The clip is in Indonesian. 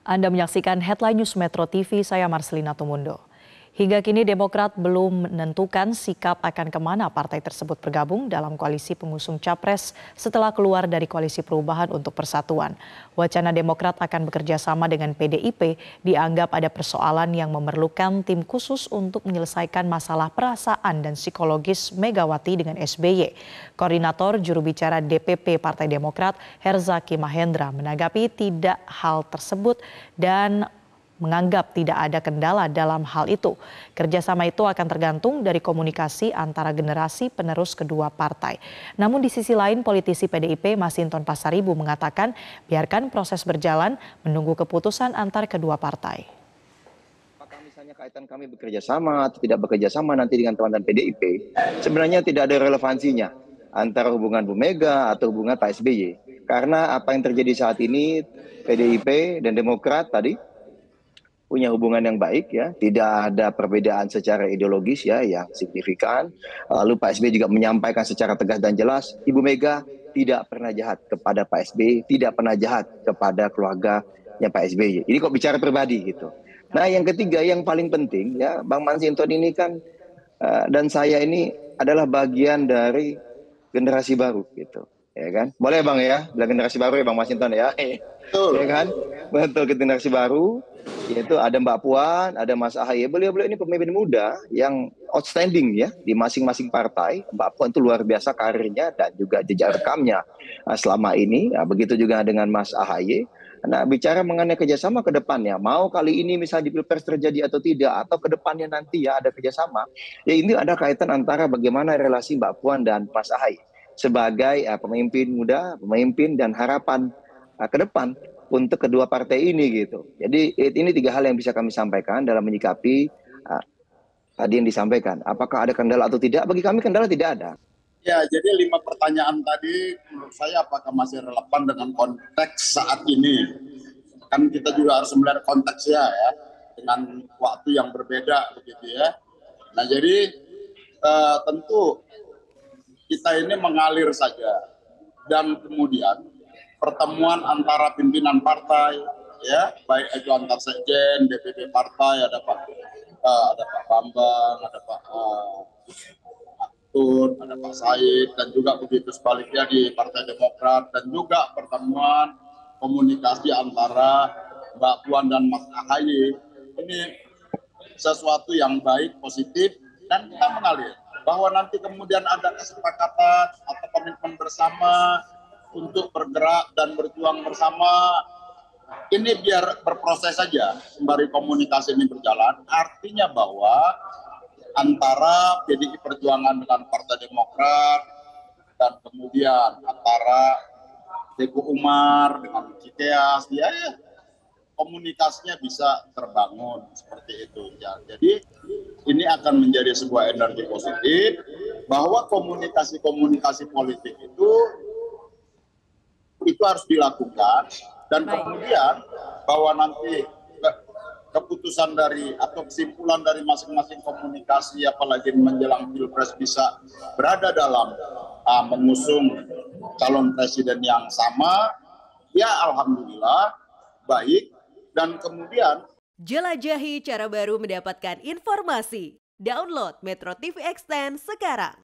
Anda menyaksikan Headline News Metro TV, saya Marcelina Tumundo. Hingga kini Demokrat belum menentukan sikap akan ke mana partai tersebut bergabung dalam koalisi pengusung capres setelah keluar dari koalisi perubahan untuk persatuan. Wacana Demokrat akan bekerja sama dengan PDIP dianggap ada persoalan yang memerlukan tim khusus untuk menyelesaikan masalah perasaan dan psikologis Megawati dengan SBY. Koordinator juru bicara DPP Partai Demokrat Herzaki Mahendra menanggapi tidak hal tersebut dan menganggap tidak ada kendala dalam hal itu. Kerjasama itu akan tergantung dari komunikasi antara generasi penerus kedua partai. Namun di sisi lain politisi PDIP Masinton Pasaribu mengatakan biarkan proses berjalan menunggu keputusan antar kedua partai. Apakah misalnya kaitan kami bekerja sama atau tidak bekerja sama nanti dengan teman-teman PDIP, sebenarnya tidak ada relevansinya antara hubungan Bu Mega atau hubungan Pak SBY. Karena apa yang terjadi saat ini PDIP dan Demokrat tadi punya hubungan yang baik ya, tidak ada perbedaan secara ideologis ya yang signifikan. Lalu Pak SBY juga menyampaikan secara tegas dan jelas, Ibu Mega tidak pernah jahat kepada Pak SBY, tidak pernah jahat kepada keluarganya Pak SBY. Ini kok bicara pribadi gitu. Nah yang ketiga yang paling penting ya Bang Mansinton ini kan uh, dan saya ini adalah bagian dari generasi baru gitu. Ya kan? Boleh bang ya? Bilang generasi baru ya bang Masinton ya? Betul. Ya kan? Betul generasi baru yaitu ada Mbak Puan, ada Mas Ahaye. Beliau-beliau ini pemimpin muda yang outstanding ya di masing-masing partai. Mbak Puan itu luar biasa karirnya dan juga jejak rekamnya nah, selama ini. Nah, begitu juga dengan Mas Ahaye. Nah, bicara mengenai kerjasama ke depannya, mau kali ini misalnya di Pilpres terjadi atau tidak, atau ke depannya nanti ya ada kerjasama, ya ini ada kaitan antara bagaimana relasi Mbak Puan dan Mas Ahaye sebagai uh, pemimpin muda, pemimpin dan harapan uh, ke depan untuk kedua partai ini gitu. Jadi ini tiga hal yang bisa kami sampaikan dalam menyikapi uh, tadi yang disampaikan. Apakah ada kendala atau tidak? Bagi kami kendala tidak ada. Ya, jadi lima pertanyaan tadi menurut saya apakah masih relevan dengan konteks saat ini? Kan kita juga harus melihat konteksnya ya, dengan waktu yang berbeda begitu ya. Nah, jadi uh, tentu kita ini mengalir saja dan kemudian pertemuan antara pimpinan partai ya baik itu antar sekjen DPP partai ada Pak uh, ada Pak Bambang ada Pak uh, ada Pak Said dan juga begitu sebaliknya di Partai Demokrat dan juga pertemuan komunikasi antara Mbak Puan dan Mas Ahaye. Ini sesuatu yang baik positif dan kita mengalir bahwa nanti kemudian ada kesepakatan atau komitmen bersama untuk bergerak dan berjuang bersama ini biar berproses saja sembari komunikasi ini berjalan artinya bahwa antara PDI Perjuangan dengan Partai Demokrat dan kemudian antara Teguh Umar dengan Cikeas ya, ya komunikasinya bisa terbangun seperti itu ya. Jadi ini akan menjadi sebuah energi positif bahwa komunikasi-komunikasi politik itu itu harus dilakukan. Dan Baik. kemudian bahwa nanti keputusan dari atau kesimpulan dari masing-masing komunikasi apalagi menjelang pilpres bisa berada dalam uh, mengusung calon presiden yang sama ya alhamdulillah baik. Dan kemudian jelajahi cara baru mendapatkan informasi. Download Metro TV Extend sekarang